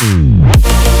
Mm.